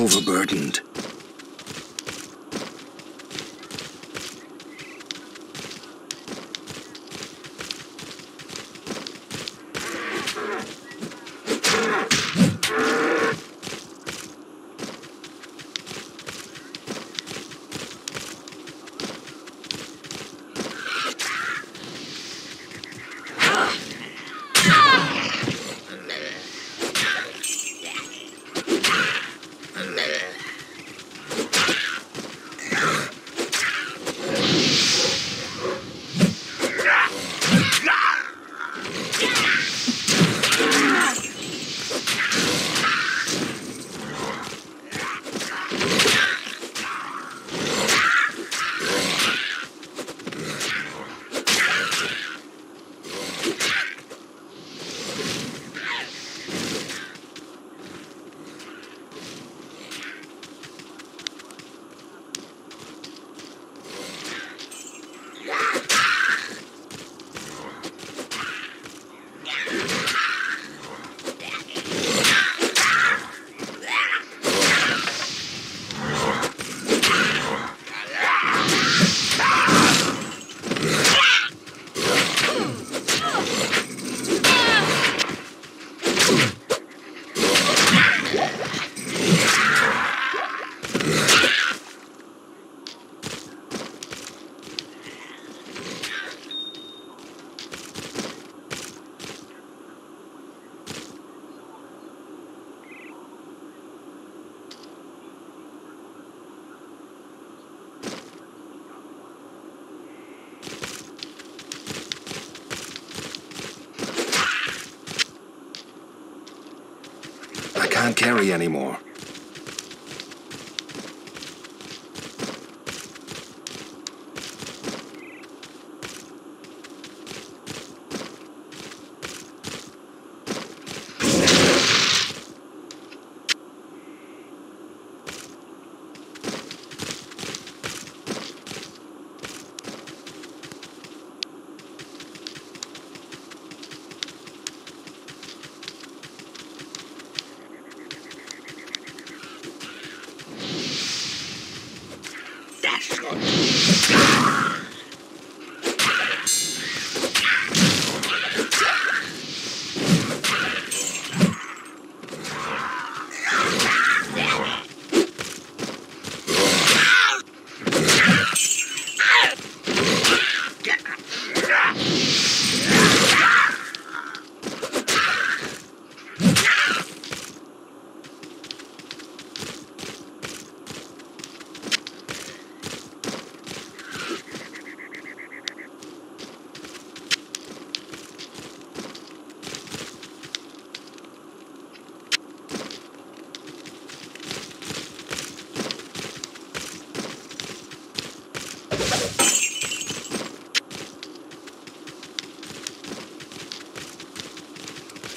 overburdened. I can't carry anymore.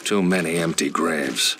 Too many empty graves.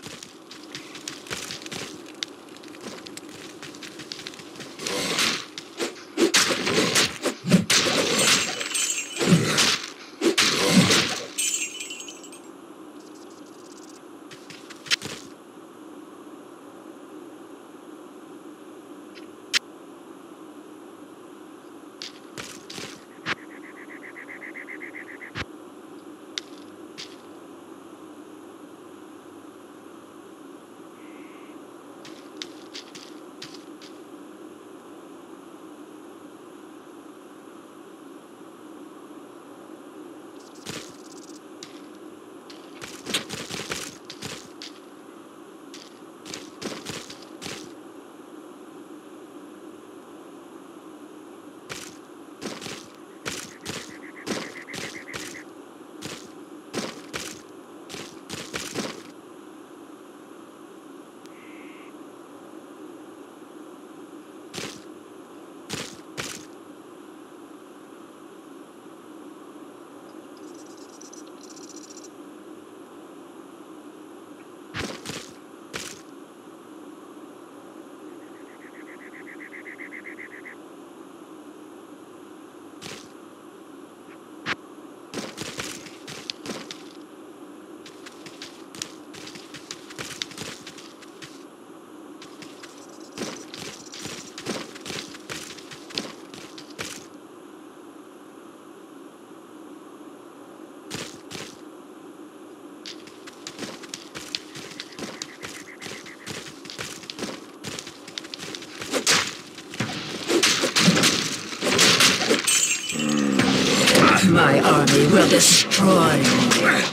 Army will destroy you.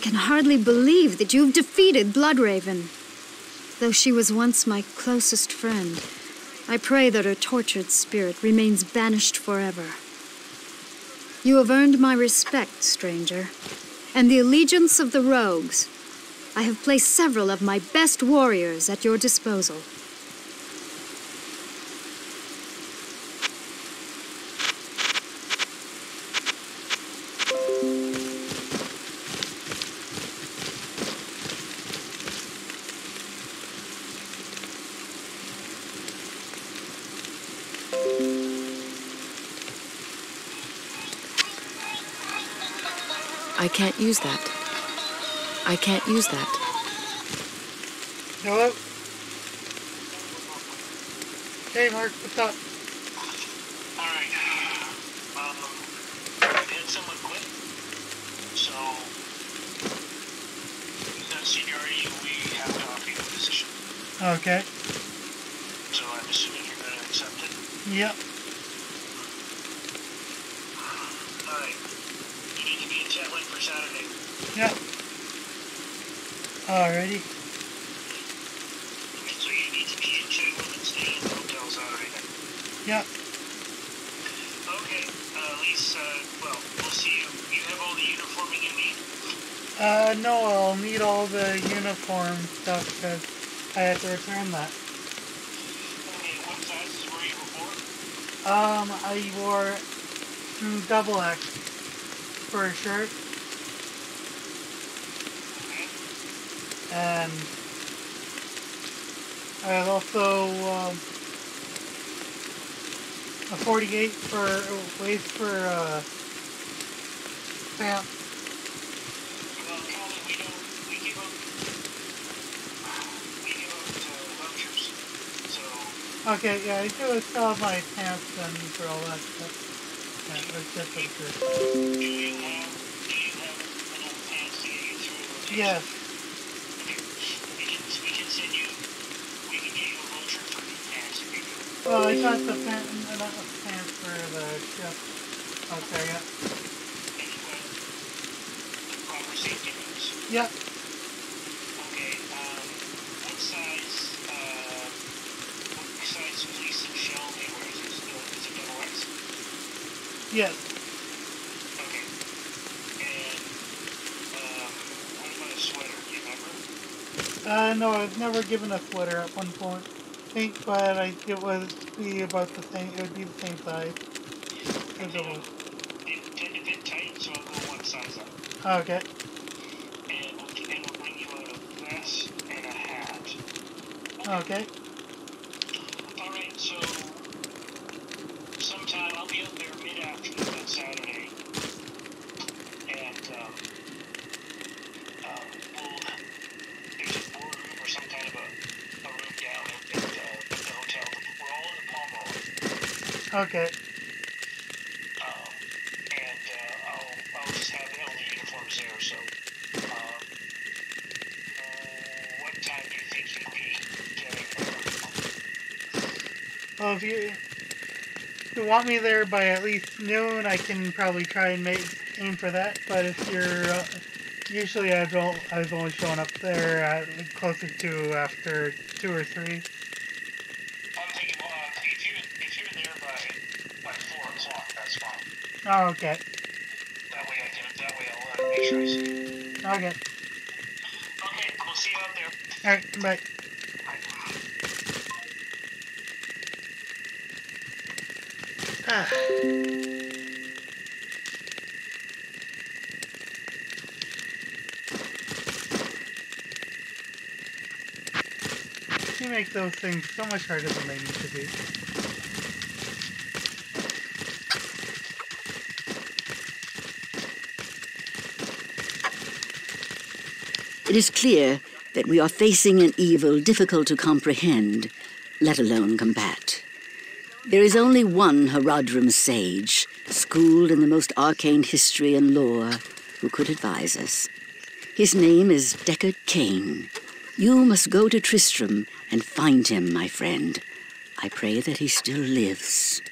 can hardly believe that you've defeated Bloodraven. Though she was once my closest friend, I pray that her tortured spirit remains banished forever. You have earned my respect, stranger, and the allegiance of the rogues. I have placed several of my best warriors at your disposal. Can't use that. I can't use that. Hello? Hey, Mark, what's up? Alright. Um, we had someone quit. So, with that seniority, we have to offer you a position. Okay. So I'm assuming you're going to accept it. Yep. Alright. You need to be in Chatwin for Saturday. Yep. Alrighty. So you need to be in Chatwin and stay in the hotel Saturday night. Yep. Okay. Uh, Lise, uh, well, we'll see you. You have all the uniforming you need? Uh, no, I'll need all the uniform stuff because I had to return that. Okay, what classes were you before? Um, I wore double X for a shirt and I have also um, a 48 for waist for uh, pants. Well, Colin, we don't, we give up, we give up uh, vouchers. So, Okay, yeah, I do have my pants and for all that stuff. Yeah, it's just a shirt. you have, do you have enough pants to get you through the? Yes. Okay. We can, we can send you, we can get you a voucher for new pants if you do. Well, I got the pant, enough pants for the shift. Okay, yeah. And you got the proper safety boots. Yeah, Okay, um, what size, uh, what size fleece and shell do you wear? Is it, still- is it double X? Yes. Okay. And, um, what about a sweater? Do you remember? Uh, no, I've never given a sweater at one point. I think, but I, it would be about the same, it would be the same size. As it was. They tend to fit tight, so I'll go one size up. Okay. And we'll, and we'll bring you out a vest and a hat. Okay. Alright, so sometime I'll be out there mid-afternoon on Saturday. And, um, um, we'll, there's a boardroom or some kind of a, a room down at, at, uh, at the hotel. We're all in the palm room. Okay. Um, and, uh, I'll, I'll just have all the uniforms there, so, um, uh, what time do you think you'd be getting there? Well, if you, if you want me there by at least noon, I can probably try and make aim for that. But if you're, uh, usually I've I've only shown up there at closer to after two or three. I'm thinking, well, uh, if you're, if you're there by, by four o'clock, that's fine. Oh, okay. That way I can, that way I'll, uh, make sure I see you. Okay. Okay, we'll see you out there. All right. Bye. Those things so much harder than they need to be. It is clear that we are facing an evil difficult to comprehend, let alone combat. There is only one Horadrim sage, schooled in the most arcane history and lore, who could advise us. His name is Deckard Cain. You must go to Tristram and find him, my friend. I pray that he still lives.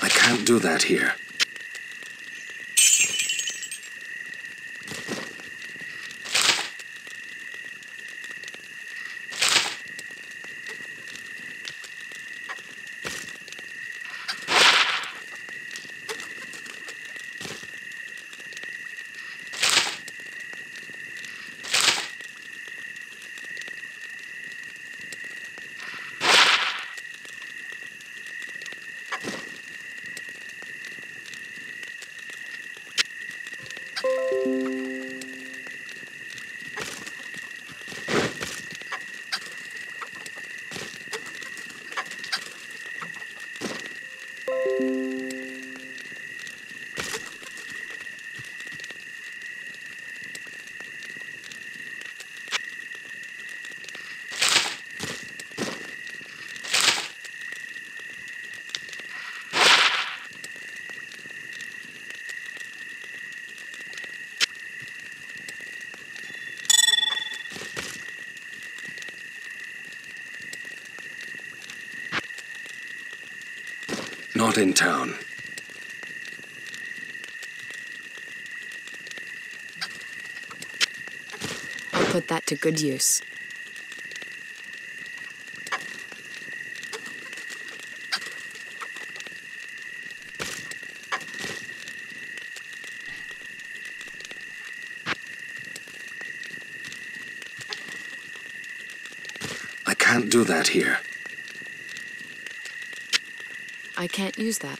I can't do that here. Not in town. I'll put that to good use. can't do that here. I can't use that.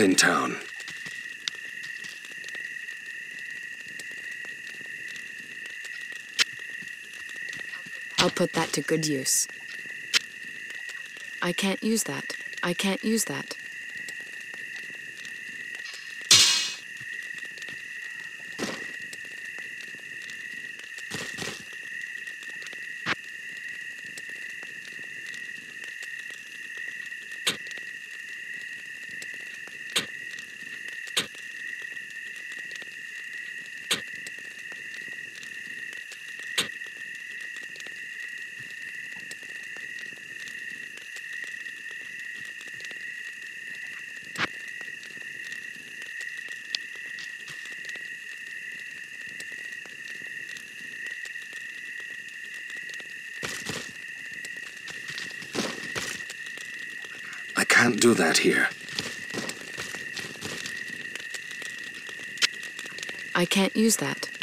In town. I'll put that to good use. I can't use that. I can't use that. I can't that here. I can't use that.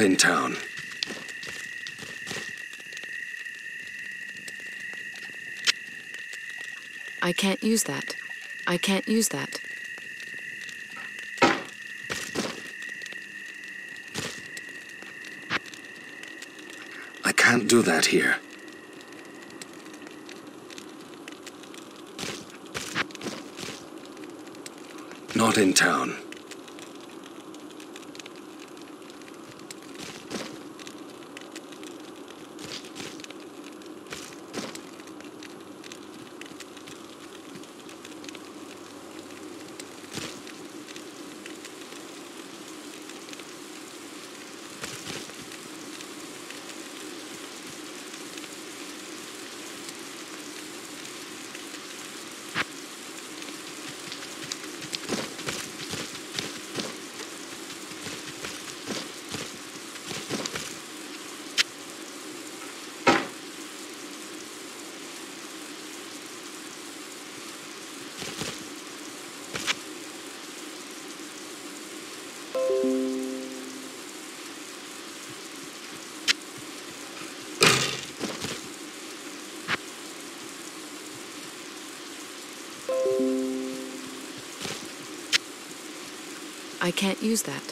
Not in town. I can't use that. I can't use that. I can't do that here. Not in town. I can't use that.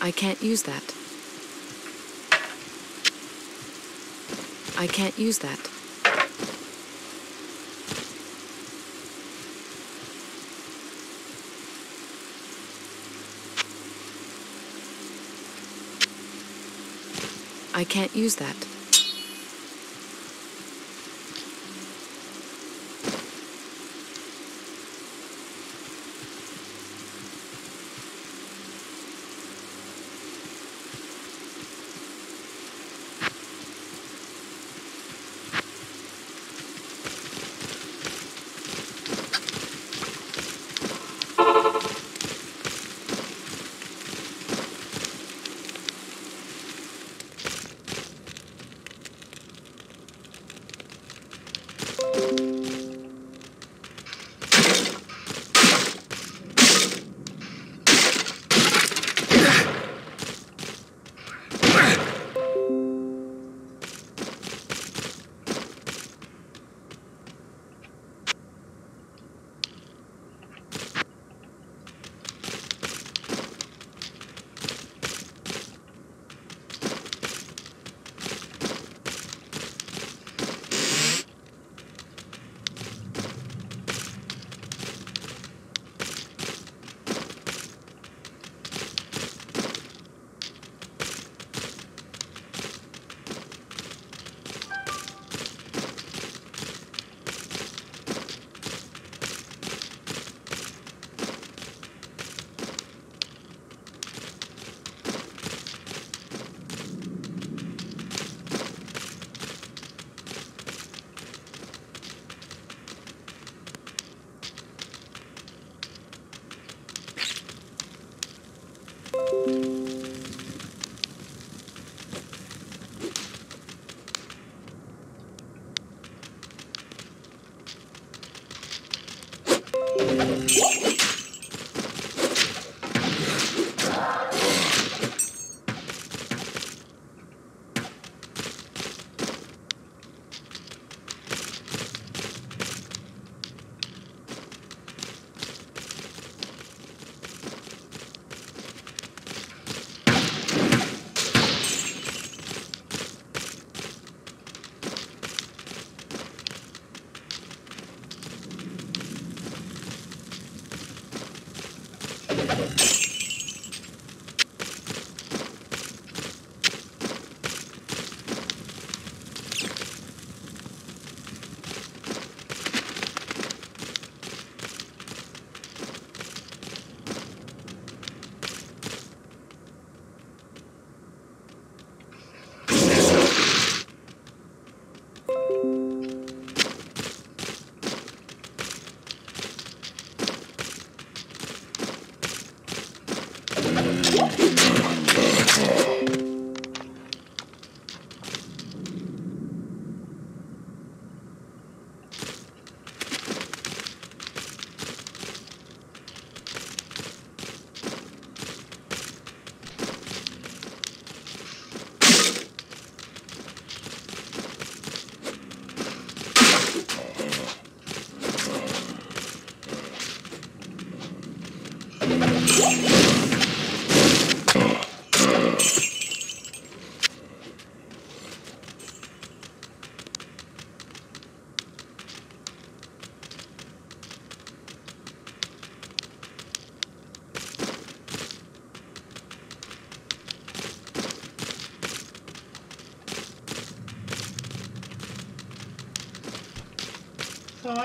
I can't use that. I can't use that. I can't use that.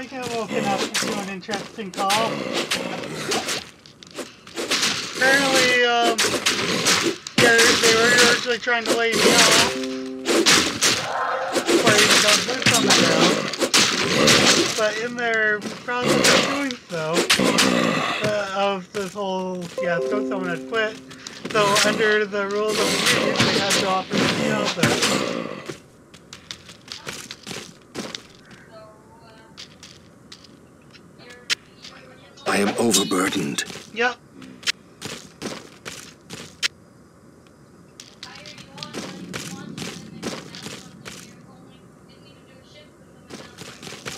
I got woken up to an interesting call. Apparently, um, yeah, they, were originally trying to lay me off. I even got boots on the ground. But in their process of doing so, uh, of this whole fiasco, someone had quit. So under the rules of the union, they had to offer me shelter. I am overburdened. Yep.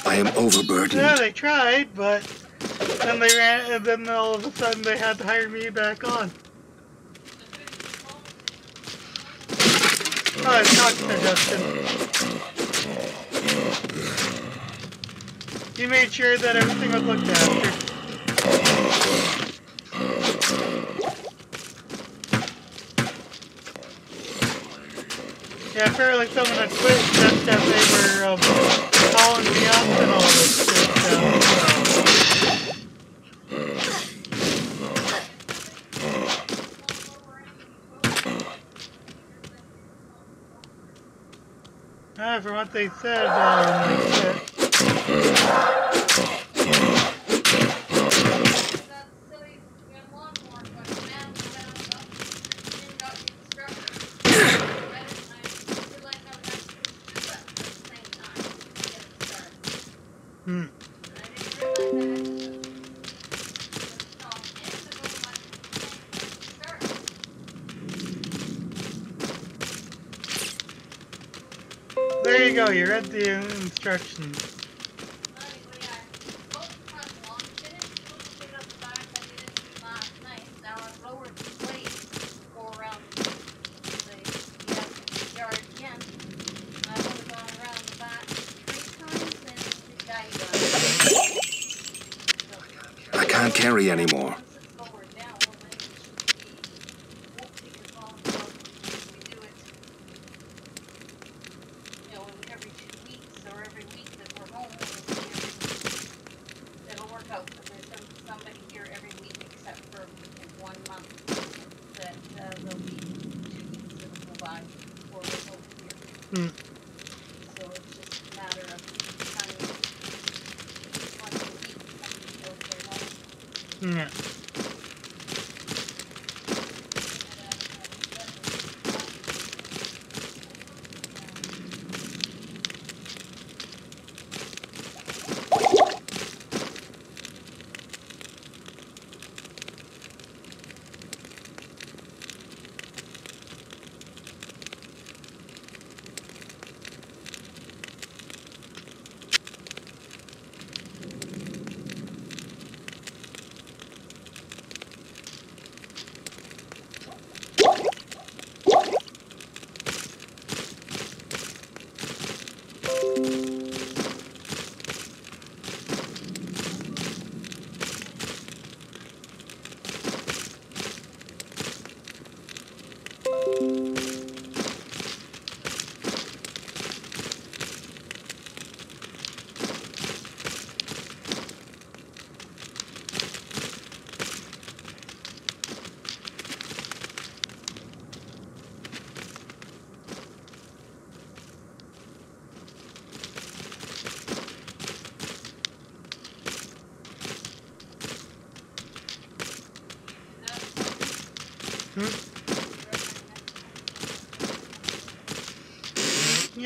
I am overburdened. Yeah, they tried, but then they ran, and then all of a sudden they had to hire me back on. Oh, I talked to. He made sure that everything was looked after. Apparently someone had quit just as they were um, calling me up and all this shit. So, from what they said, um, the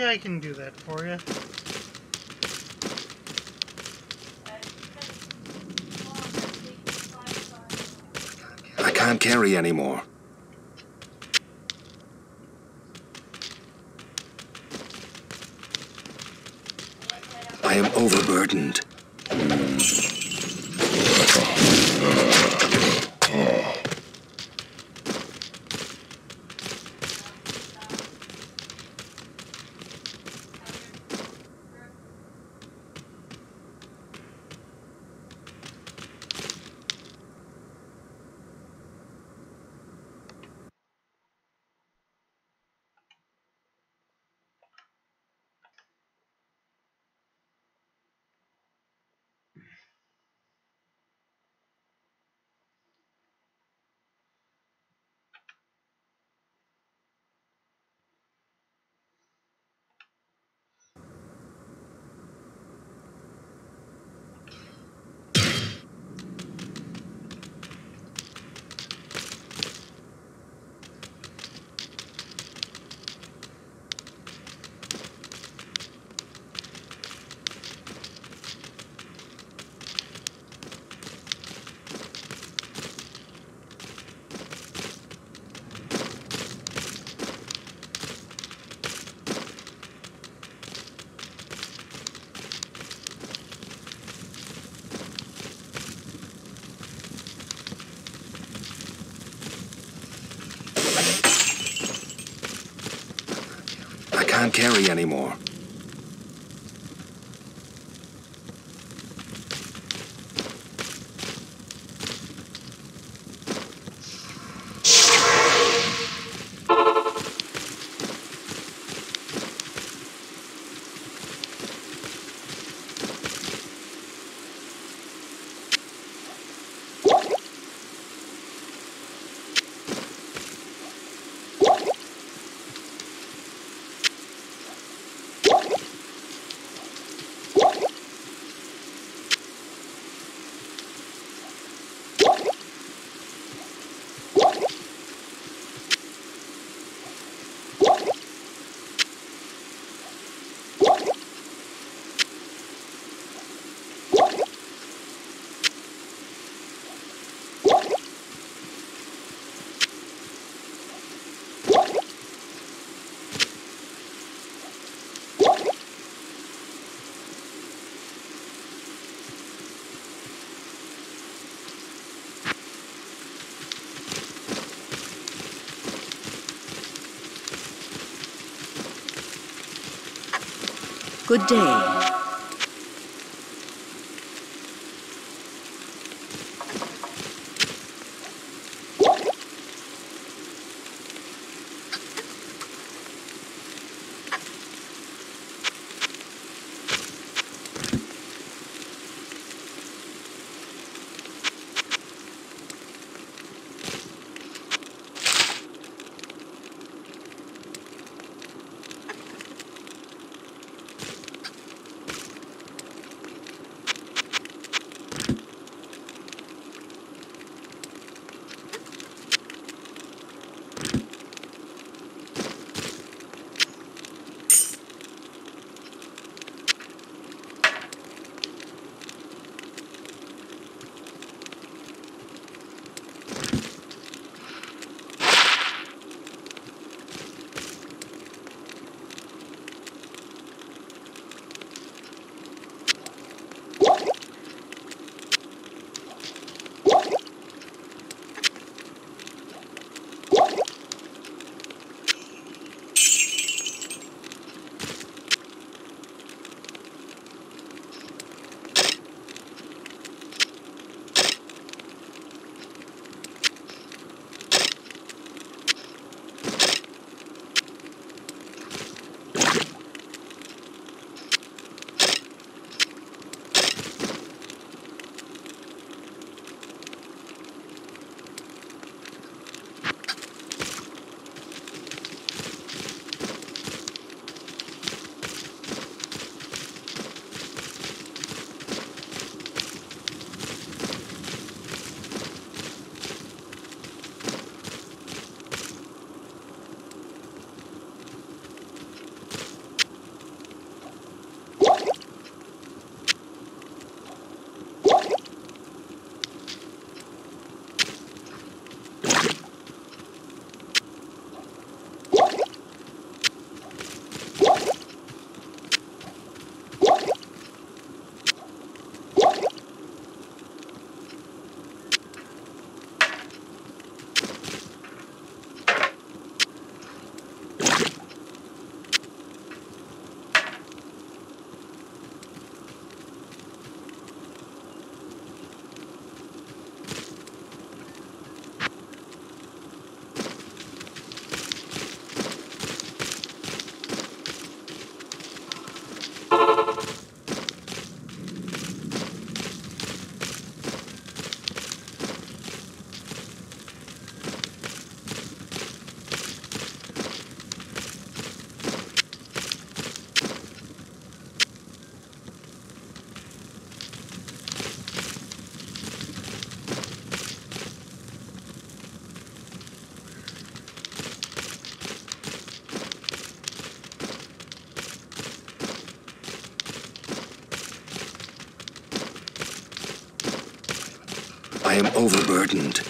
I can do that for you. I can't carry anymore. Carry anymore. Good day. Am overburdened.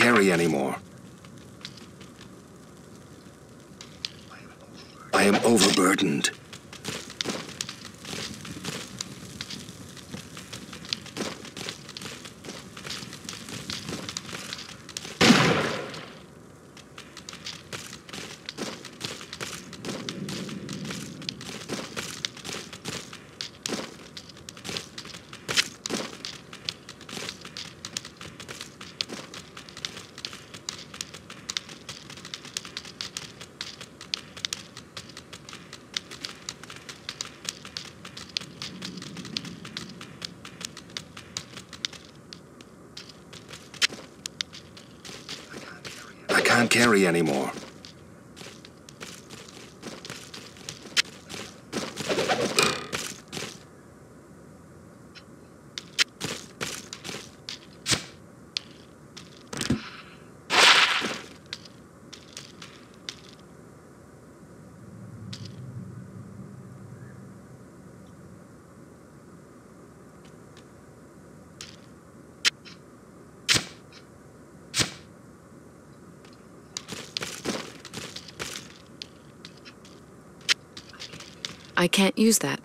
Carry anymore. I am overburdened. I can't carry anymore. I can't use that.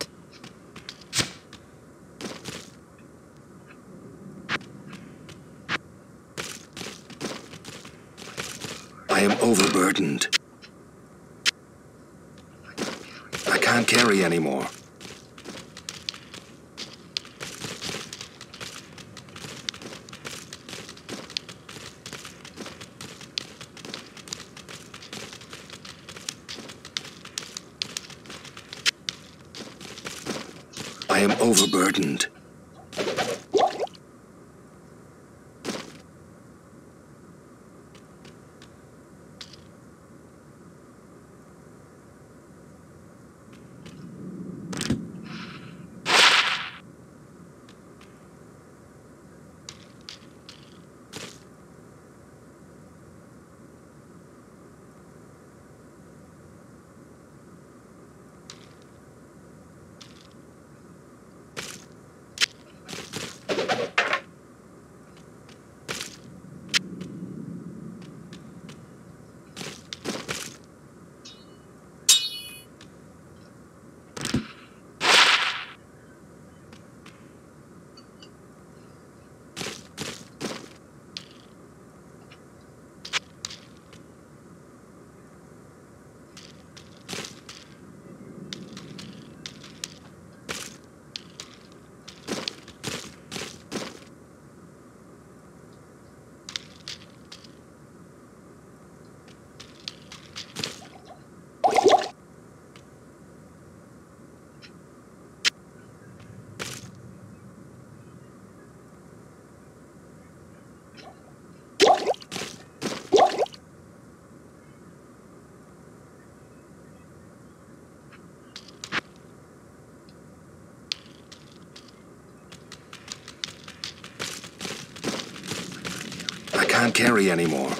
Can't carry anymore.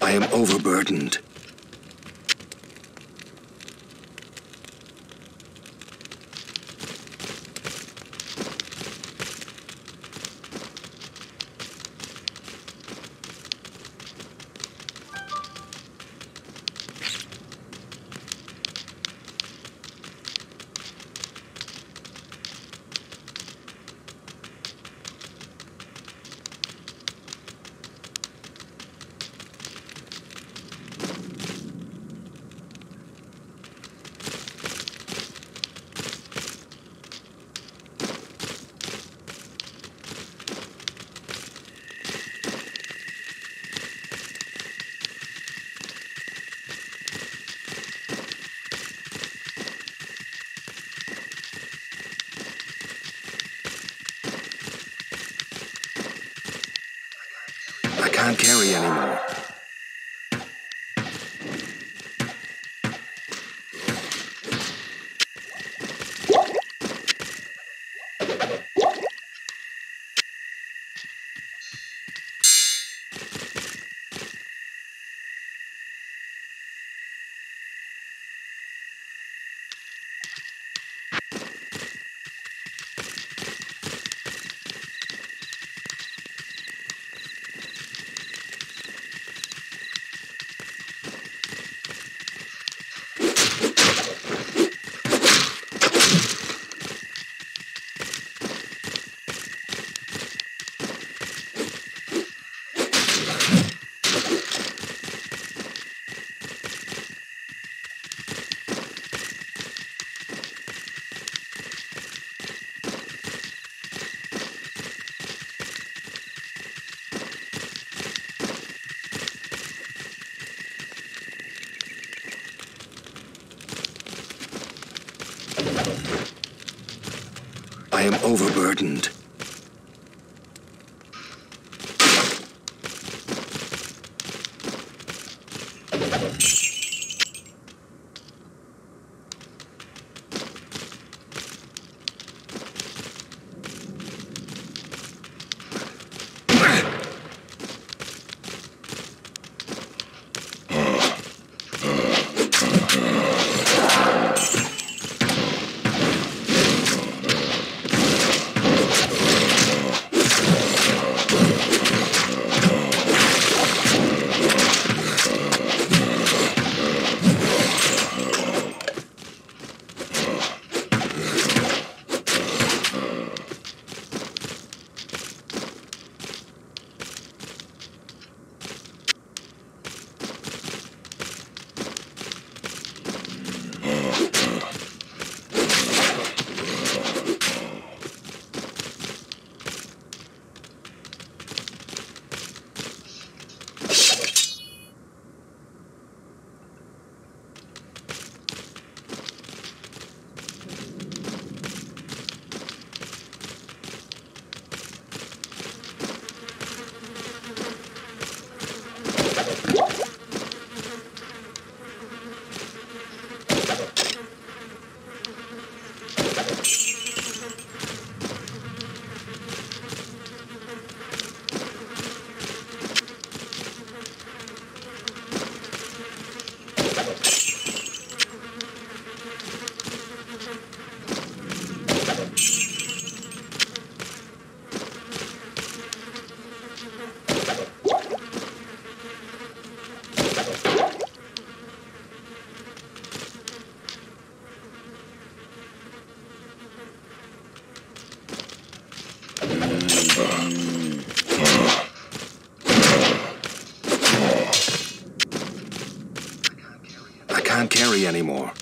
I am overburdened. I am overburdened. Anymore.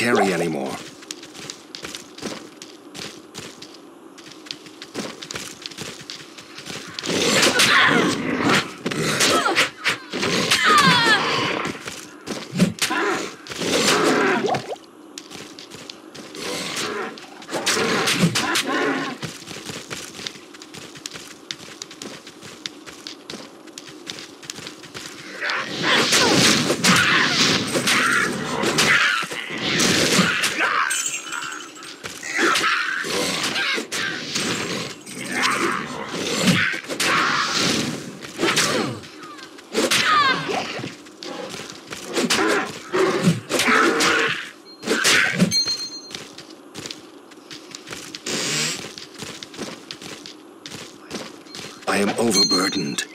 Carry anymore. I am overburdened.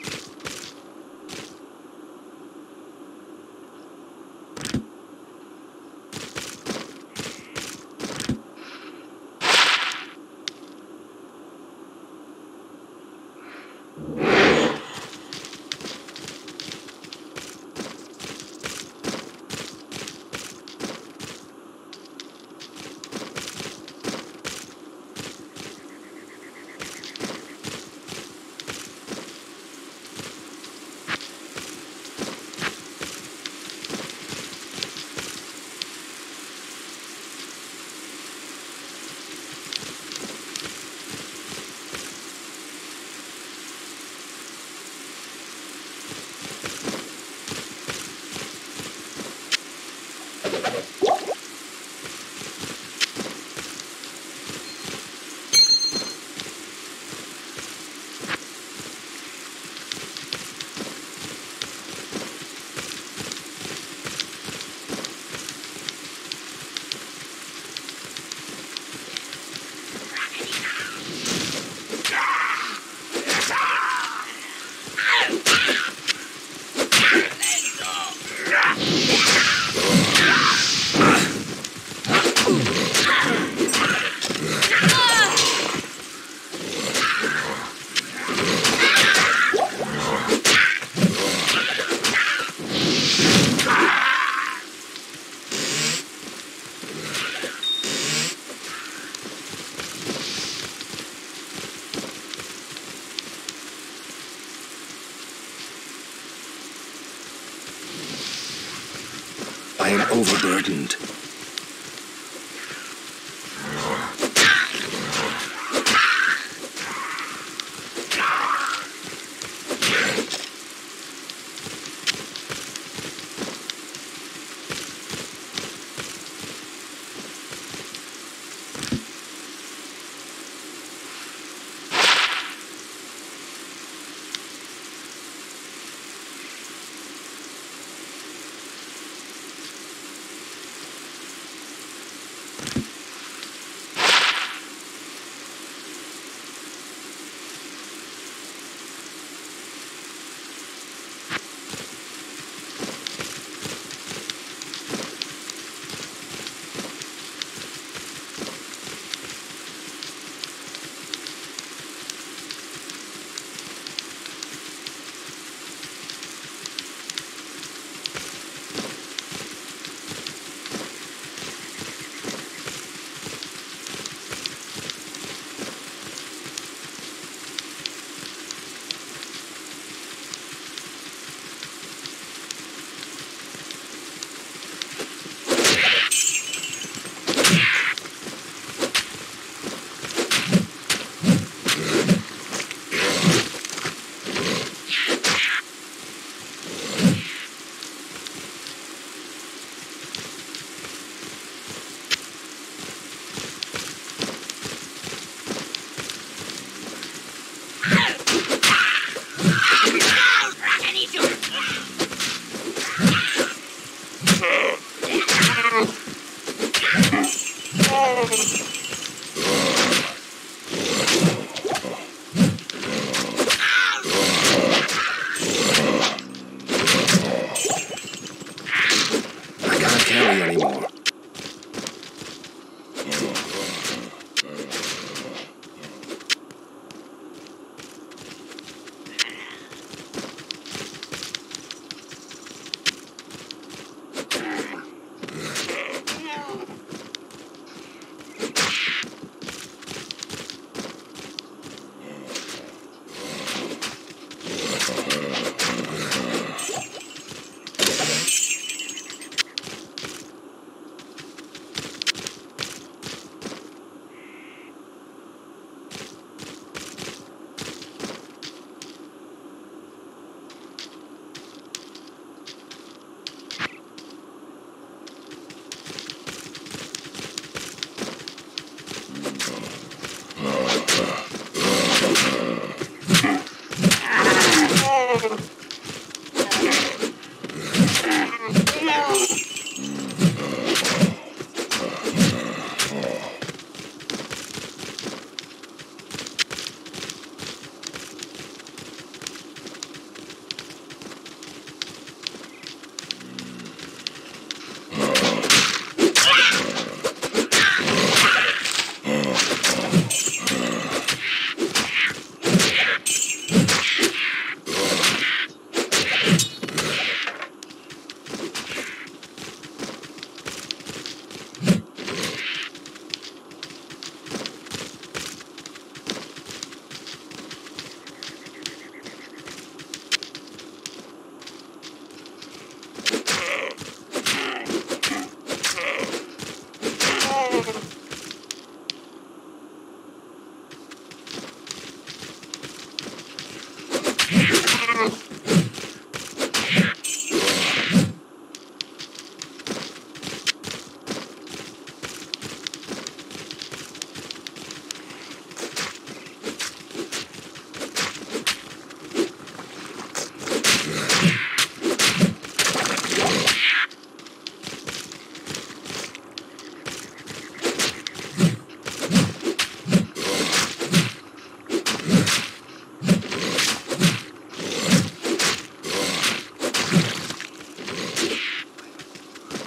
I am overburdened.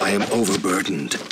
I am overburdened.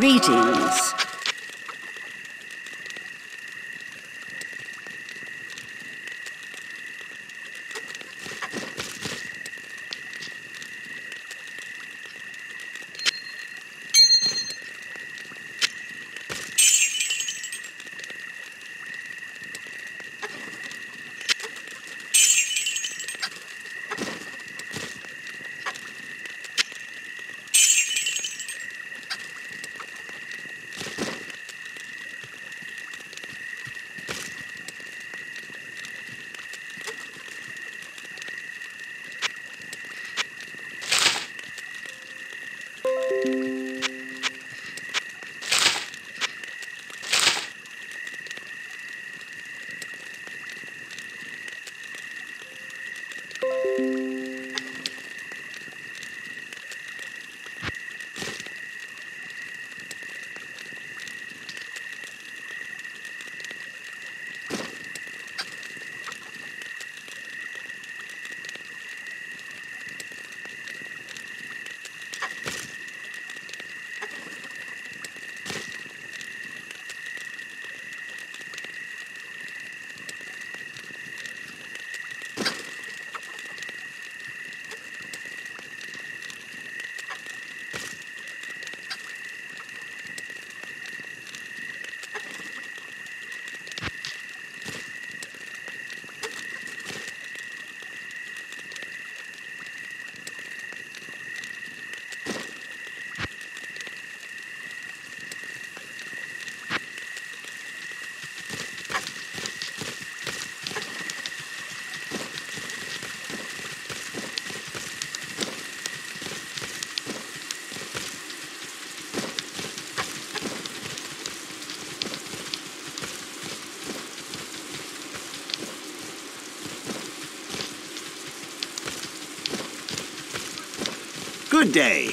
Greetings. Good day.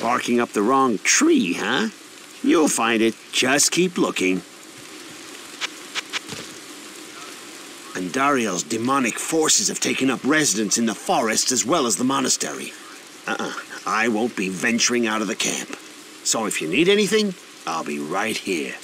Barking up the wrong tree, huh? You'll find it. Just keep looking. And Andariel's demonic forces have taken up residence in the forest as well as the monastery. Uh-uh. I won't be venturing out of the camp. So if you need anything, I'll be right here.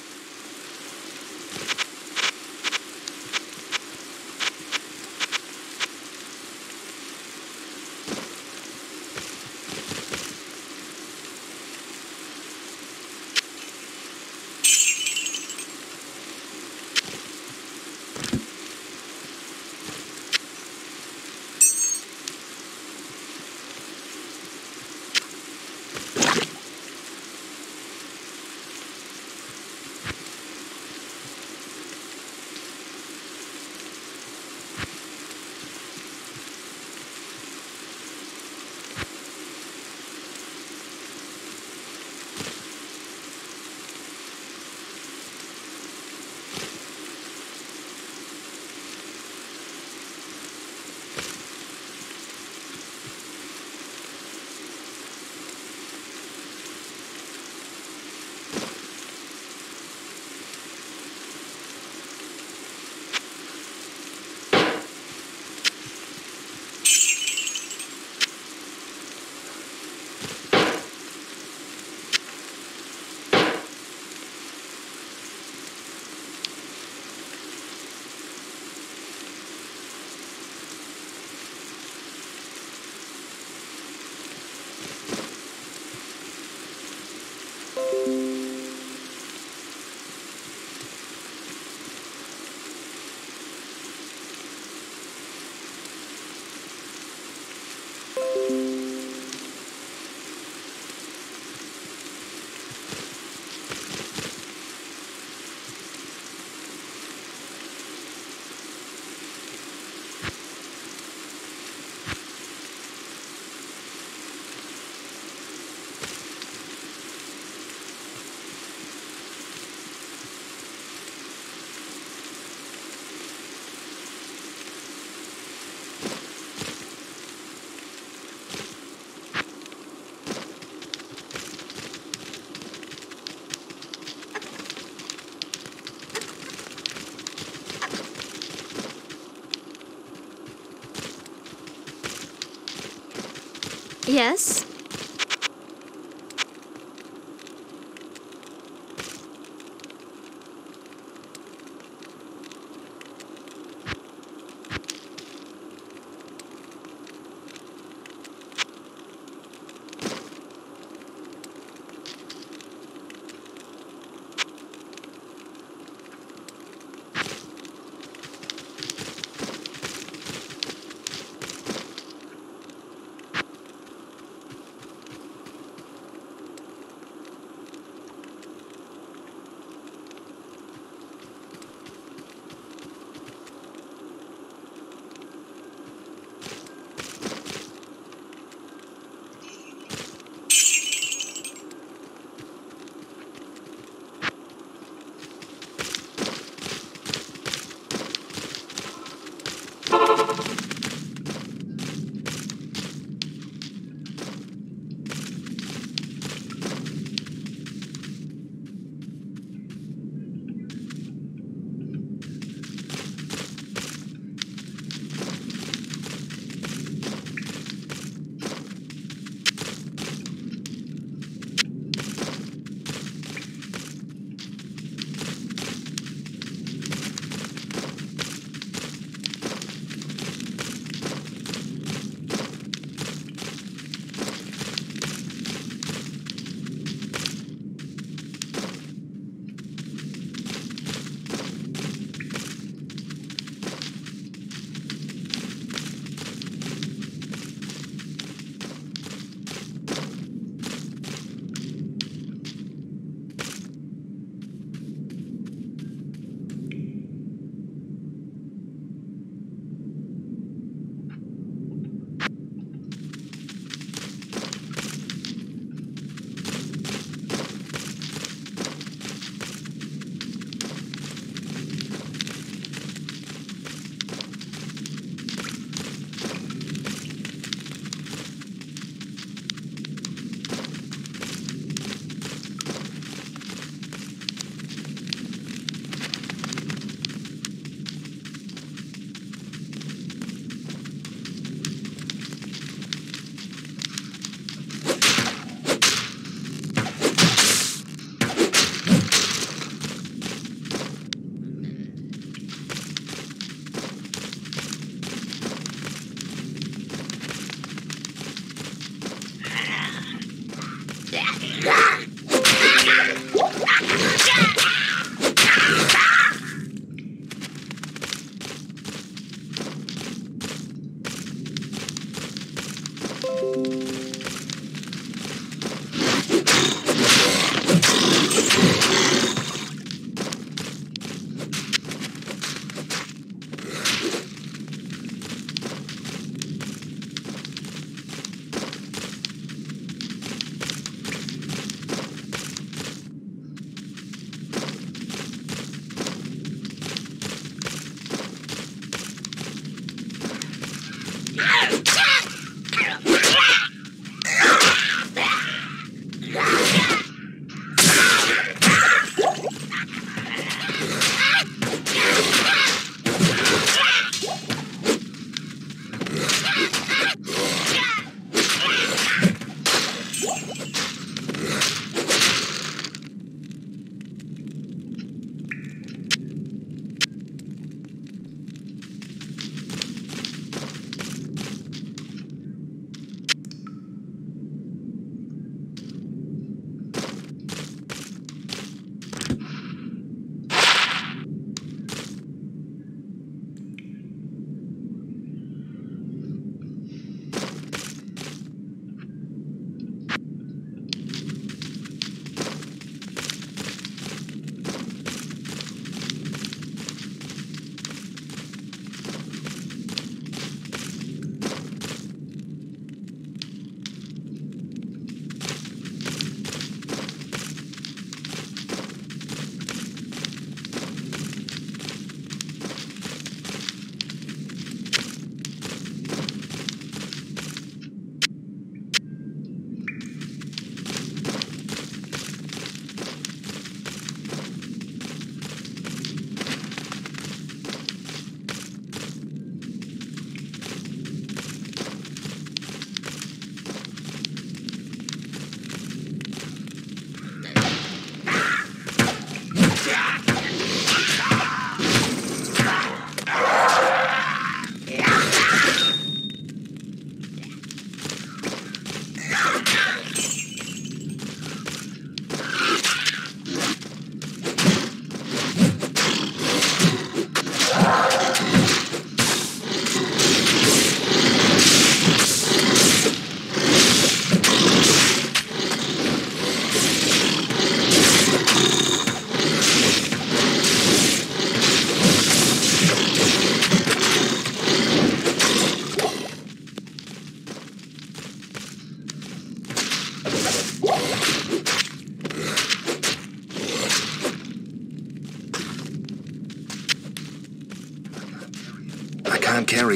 Yes?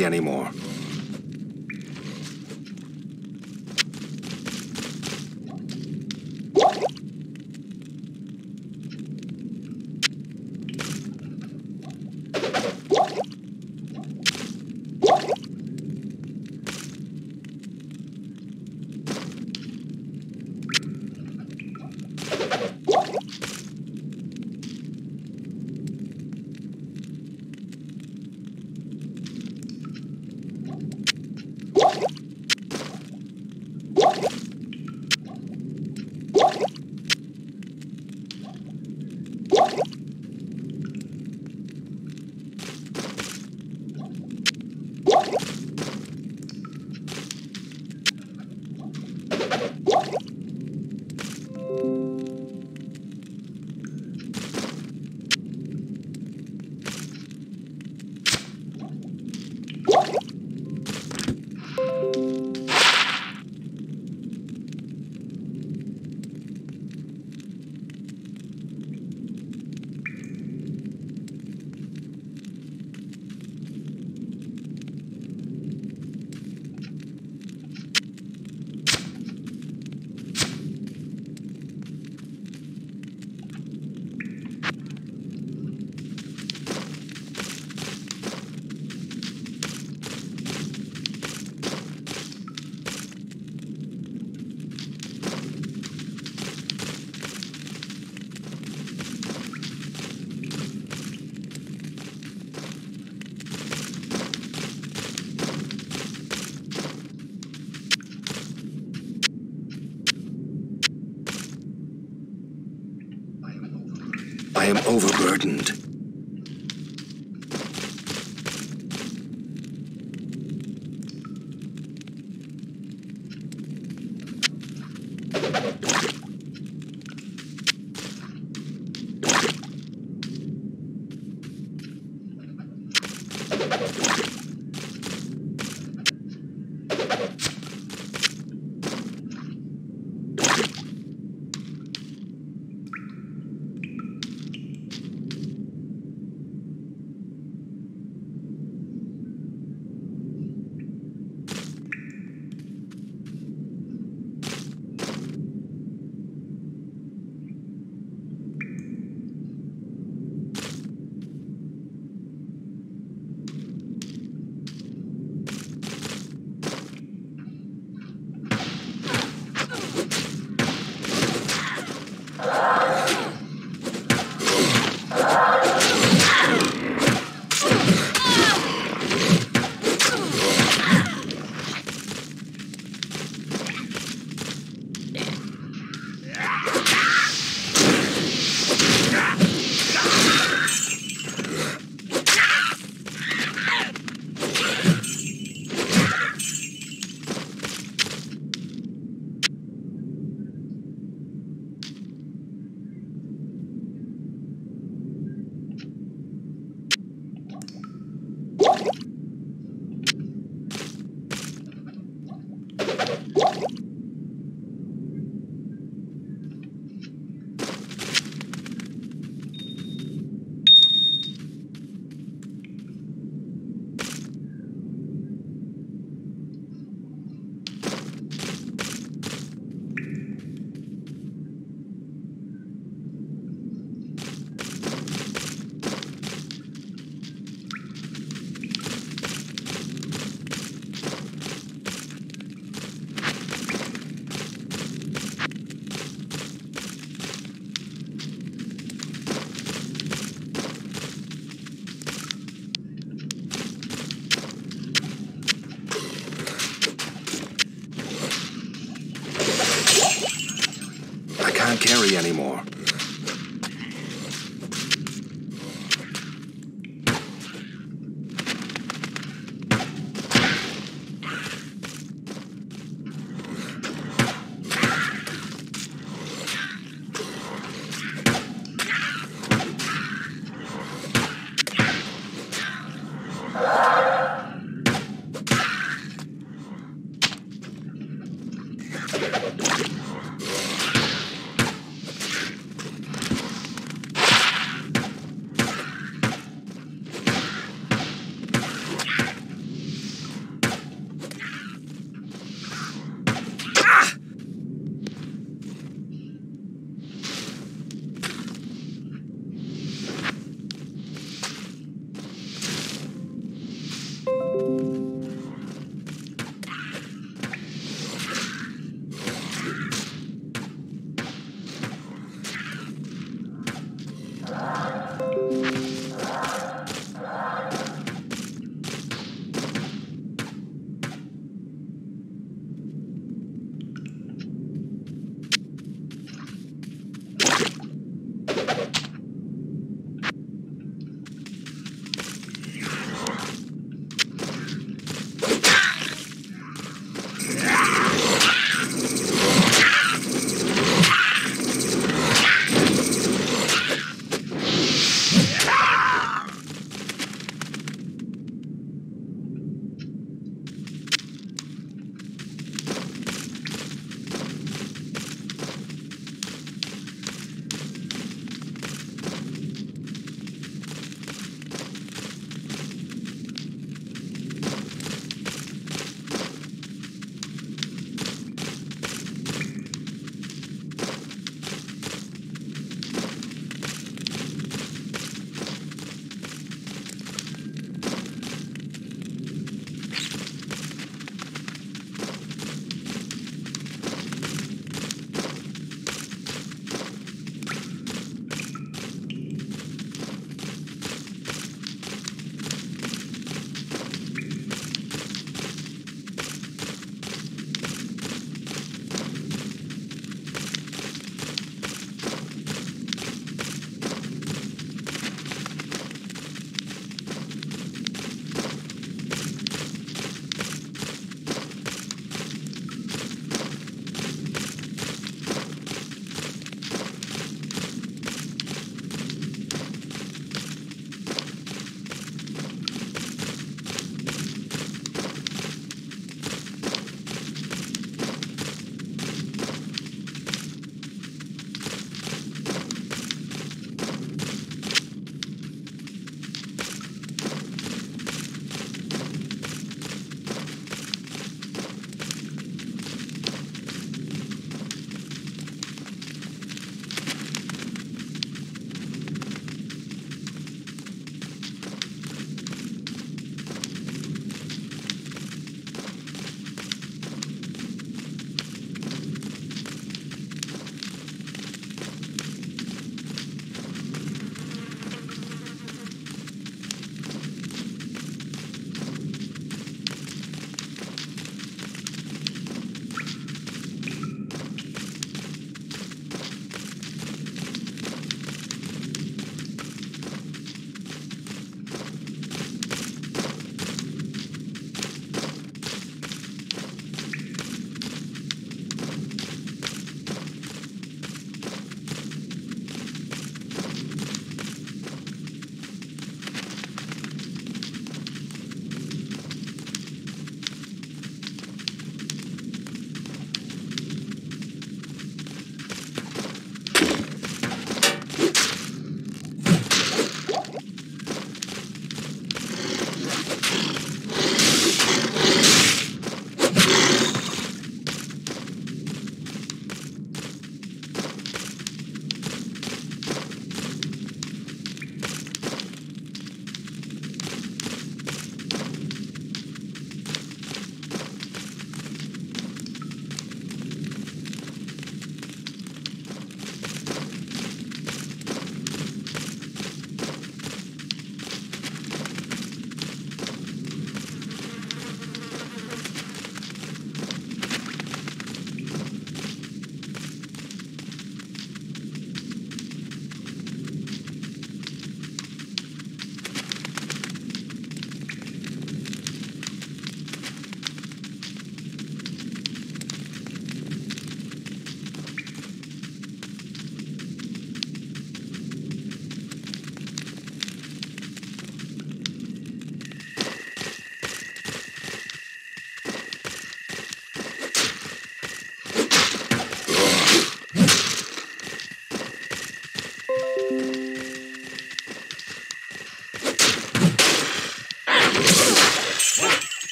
Anymore. Am overburdened.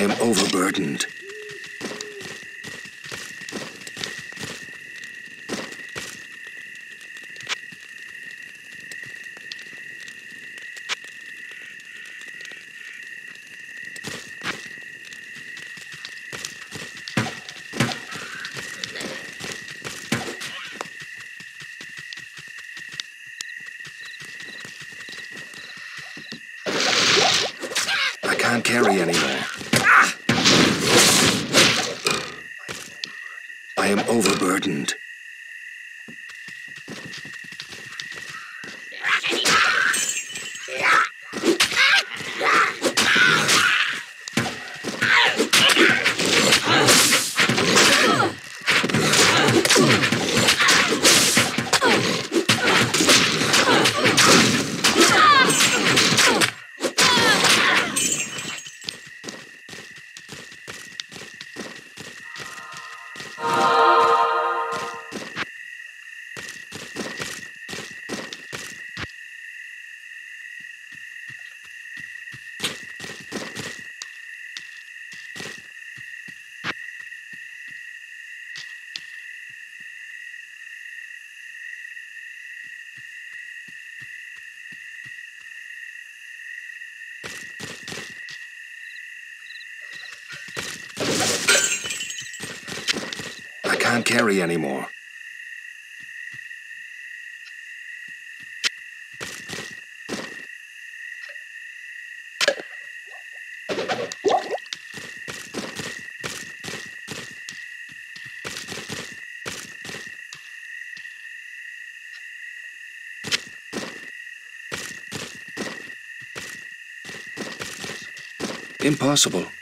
I am overburdened. I can't carry anymore. I am Carry anymore. Impossible.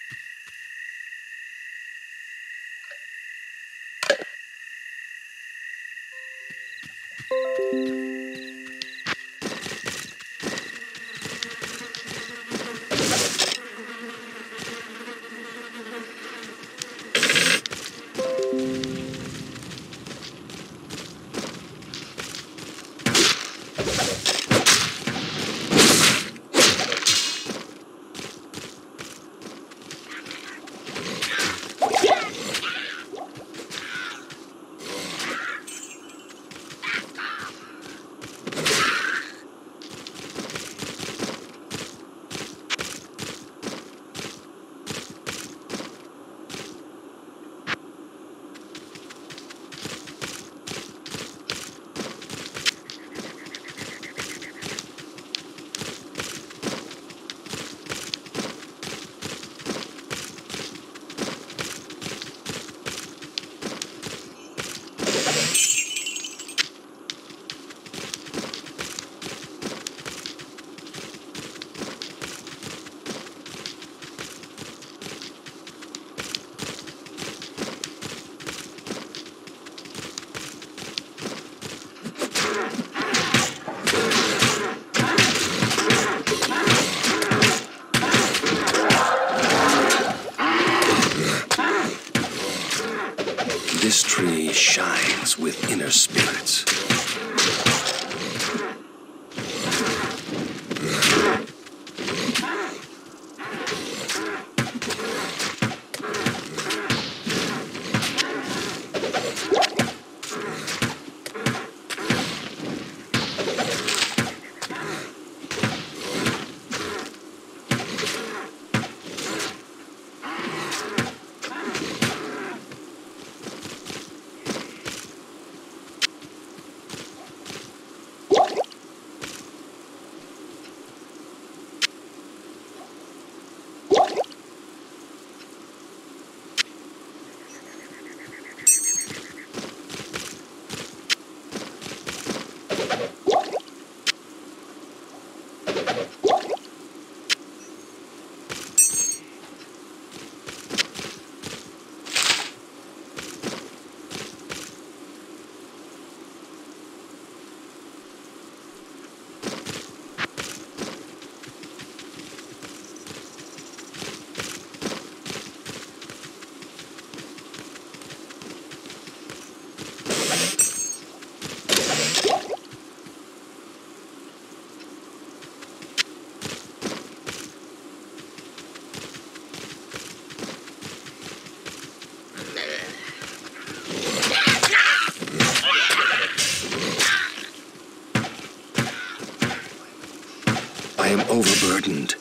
Overburdened.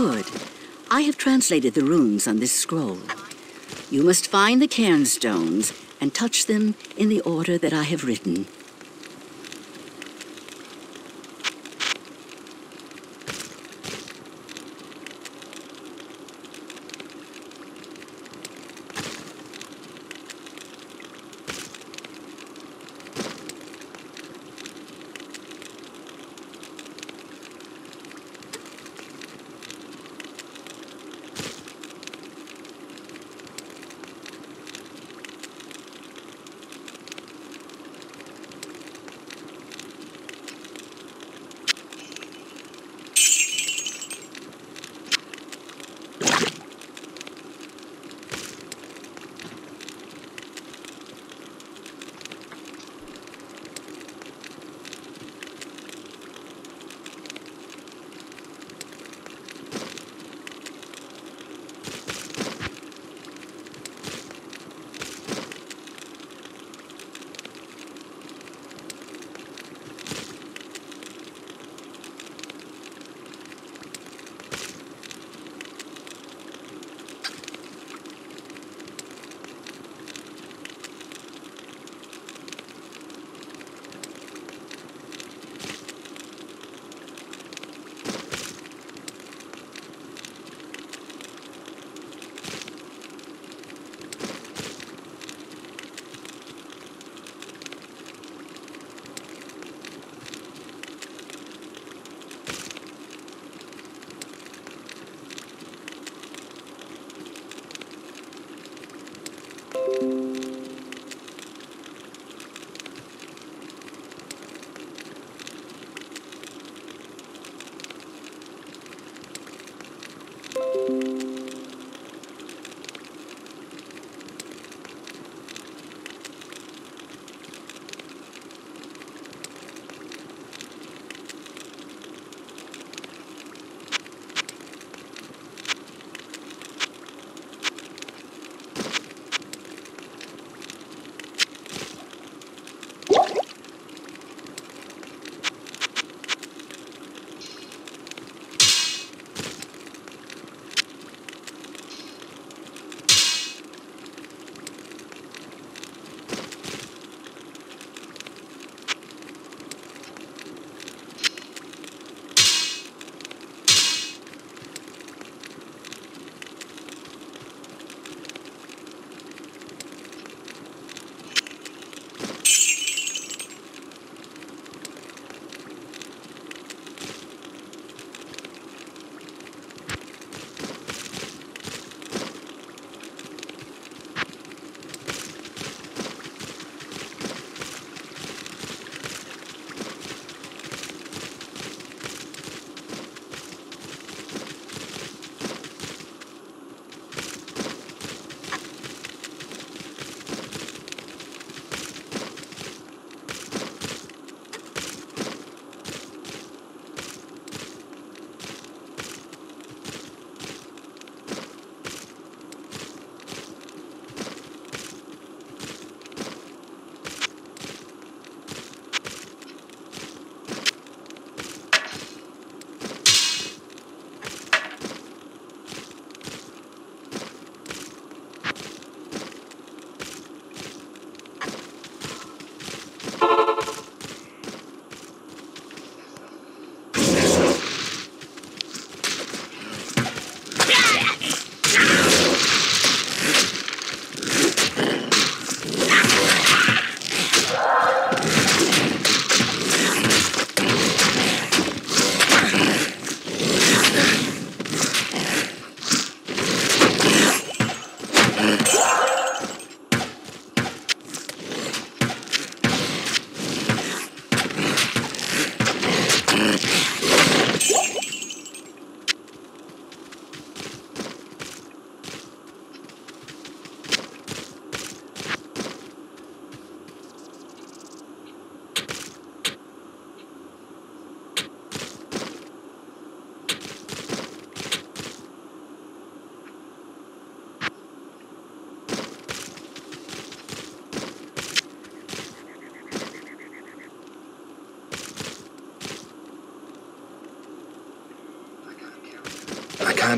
Good. I have translated the runes on this scroll. You must find the cairn stones and touch them in the order that I have written.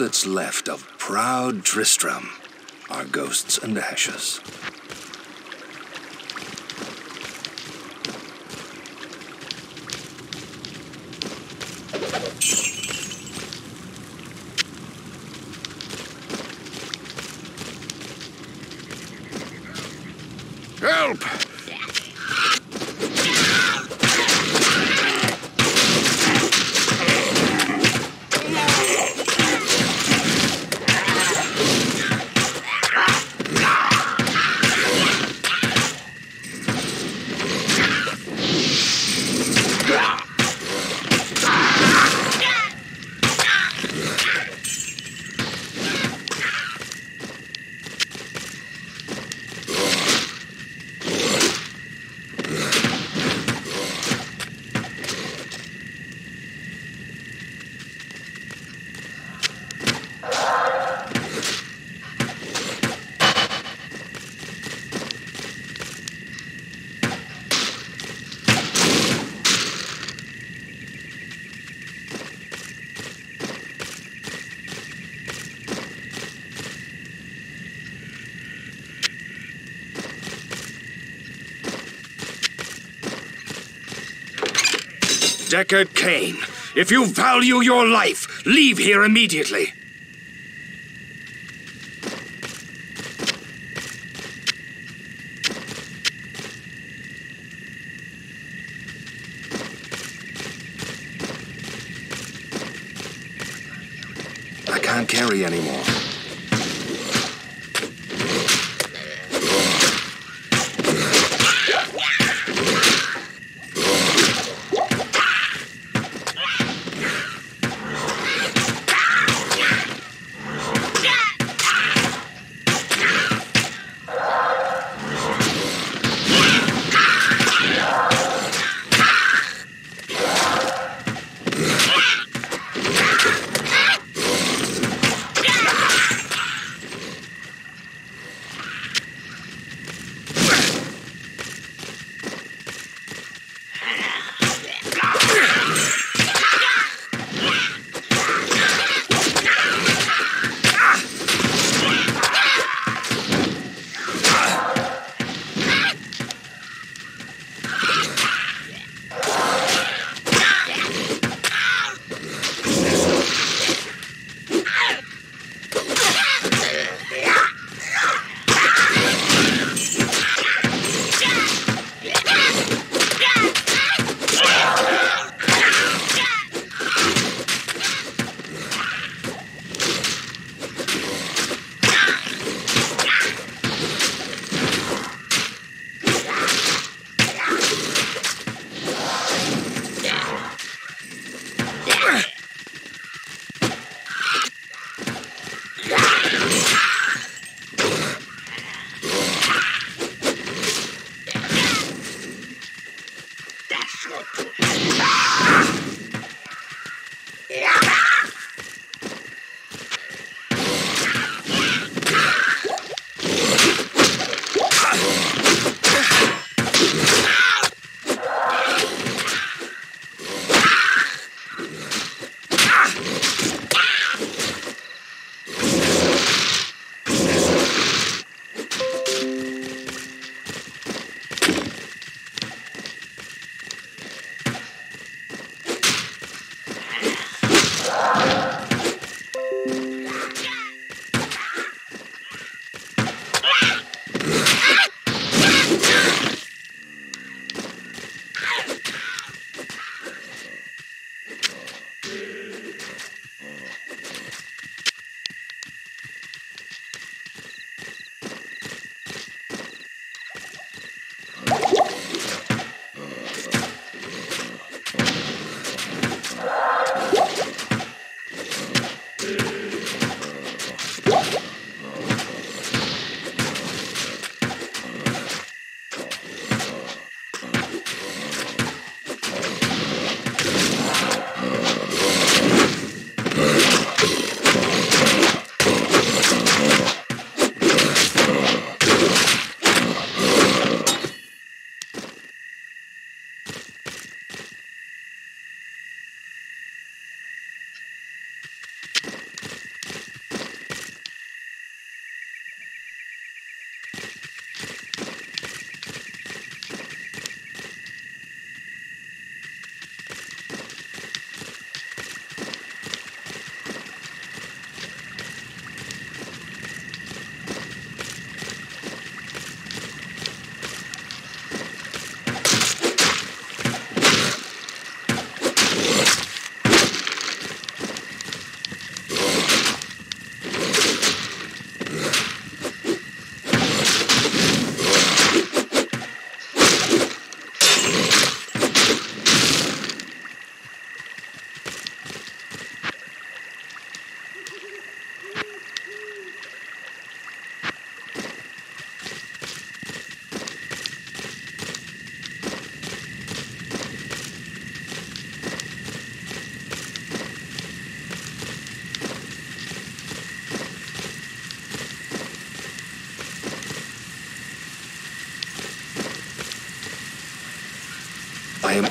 What's left of proud Tristram are ghosts and ashes. Help! Deckard Cain, if you value your life, leave here immediately.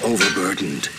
Overburdened.